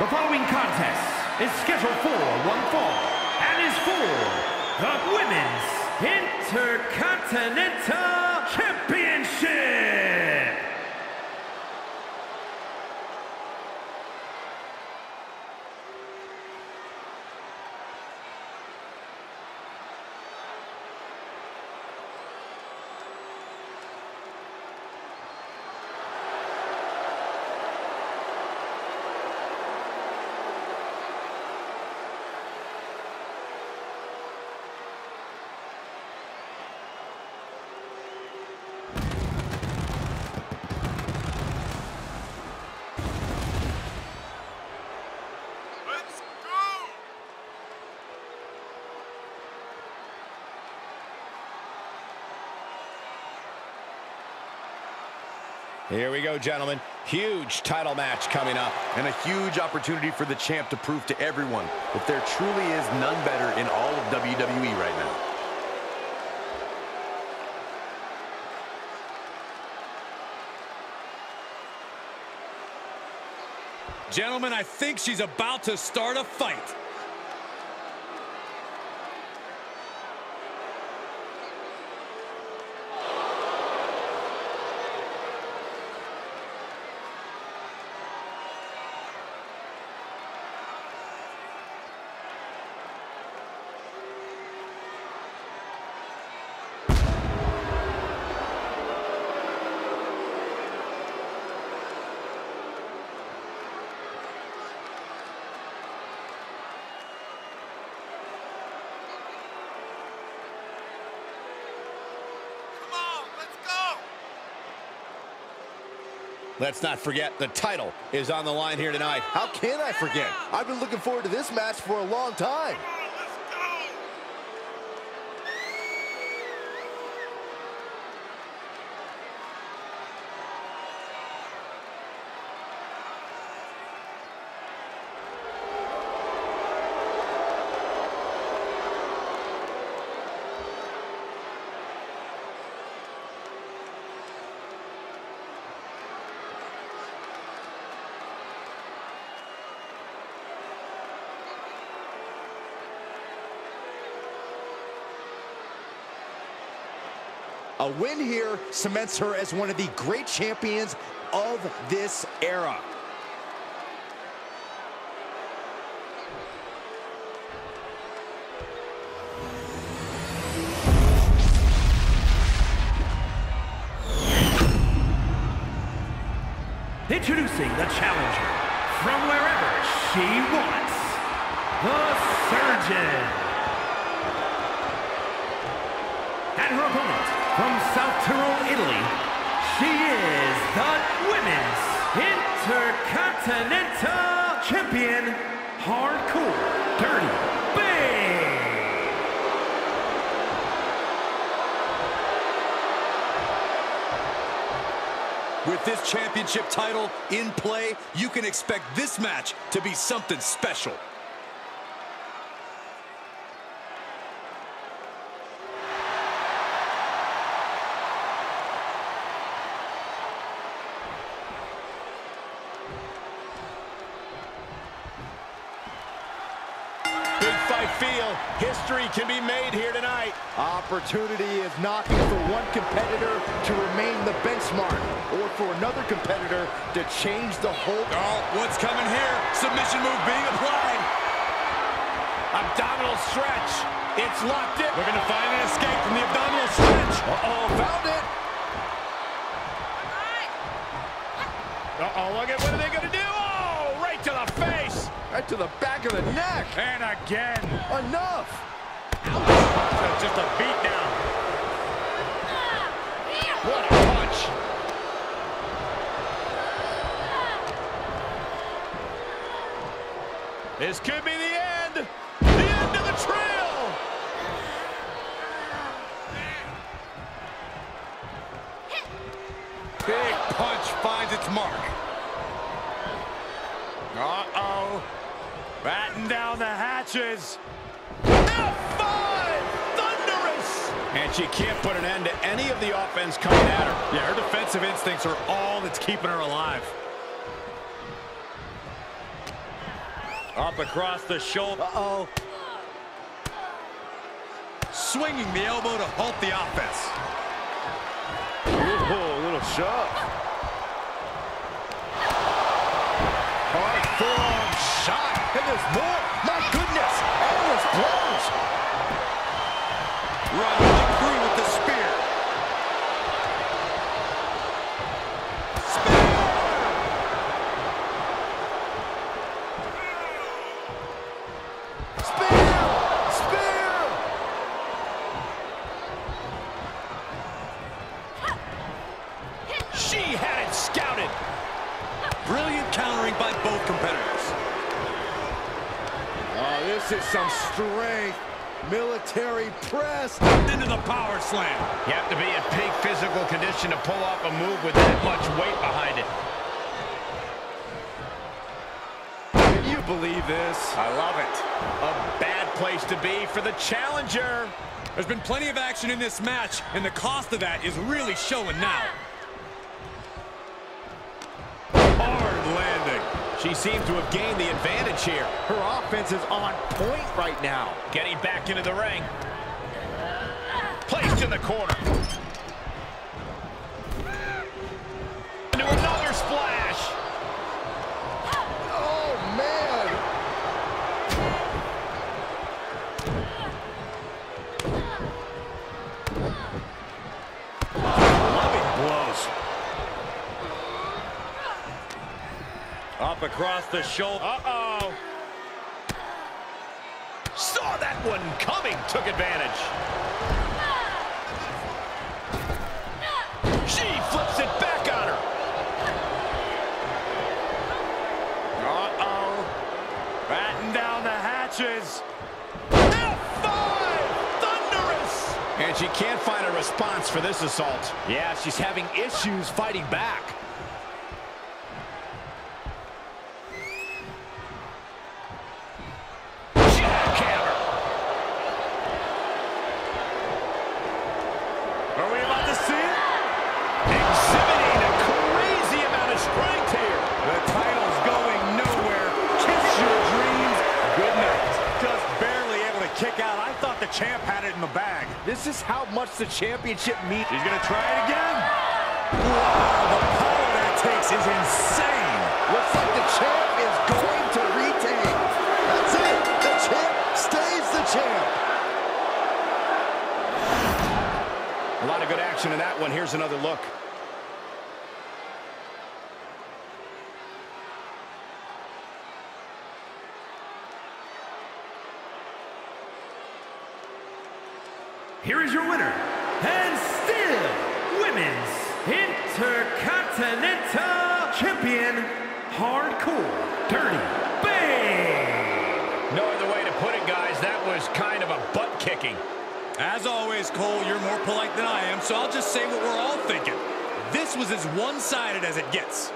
The following contest is scheduled for one fall and is for the Women's Intercontinental Championship. Let's go! Here we go, gentlemen. Huge title match coming up. And a huge opportunity for the champ to prove to everyone that there truly is none better in all of WWE right now. Gentlemen, I think she's about to start a fight. Come on, let's go! Let's not forget the title is on the line here tonight. How can I forget? I've been looking forward to this match for a long time. A win here cements her as one of the great champions of this era. Introducing the challenger from wherever she wants, the Surgeon. And her opponent from South Tyrol, Italy, she is the Women's Intercontinental Champion, Hardcore Dirty Babe. With this championship title in play, you can expect this match to be something special. Big feel. History can be made here tonight. Opportunity is knocking for one competitor to remain the benchmark, or for another competitor to change the whole. Oh, what's coming here? Submission move being applied. Abdominal stretch. It's locked in. We're going to find an escape from the abdominal stretch. Uh-oh, found it. Uh-oh, look at what are they going to do? Oh, right to the face. Right to the back of the neck. And again. Enough. So just a beat down. What a punch. This could be the end. The end of the trail. Big punch finds its mark. Uh-oh. Batten down the hatches. F5! Thunderous! And she can't put an end to any of the offense coming at her. Yeah, her defensive instincts are all that's keeping her alive. Up across the shoulder. Uh-oh. Swinging the elbow to halt the offense. Ooh, a little shove. There's more. My goodness. Endless blows. Running this is some strength. Military press. Into the power slam. You have to be in peak physical condition to pull off a move with that much weight behind it. Can you believe this? I love it. A bad place to be for the challenger. There's been plenty of action in this match, and the cost of that is really showing now. She seems to have gained the advantage here. Her offense is on point right now. Getting back into the ring. Placed in the corner. The shoulder. Uh-oh. Saw that one coming. Took advantage. She flips it back on her. Uh-oh. Batten down the hatches. F5! Thunderous! And she can't find a response for this assault. Yeah, she's having issues fighting back. Champ had it in the bag. This is how much the championship means. He's going to try it again. Wow, the power that takes is insane. Looks like the champ is going to retain. That's it. The champ stays the champ. A lot of good action in that one. Here's another look. Here is your winner, and still Women's Intercontinental Champion, Hardcore Dirty Babe! No other way to put it, guys. That was kind of a butt kicking. As always, Cole, you're more polite than I am, so I'll just say what we're all thinking. This was as one-sided as it gets.